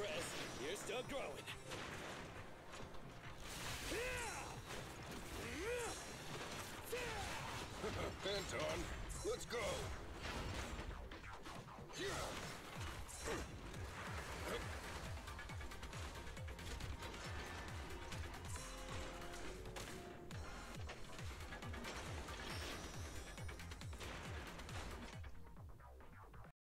You. You're still growing. Anton, let's go.